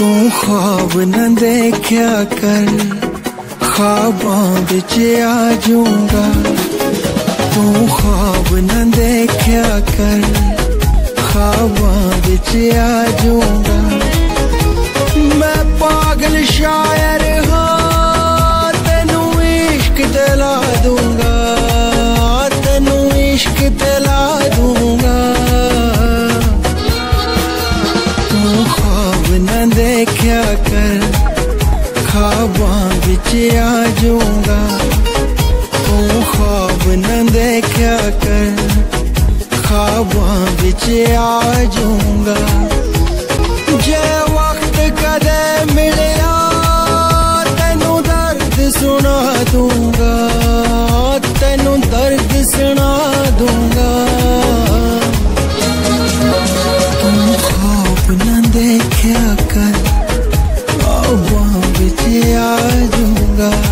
तू ख्वाब न देखा कर ख्वाबों बिच आ जाऊंगा तू ख्वाब न देखा कर ख्वाबों बिच आ जाऊंगा मैं पागल शायर हाँ तेनू इश्क दिला दूंगा ख्वाब न देखा कर ख्वाबों बिच आ जाऊँगा तू ख्वाब न देखा कर ख्वाबों बिच आ जाऊँगा जे वक्त कदे मिलया तेनू दर्द सुना दूँगा देखा कर। वहाँ बिच आ जाऊँगा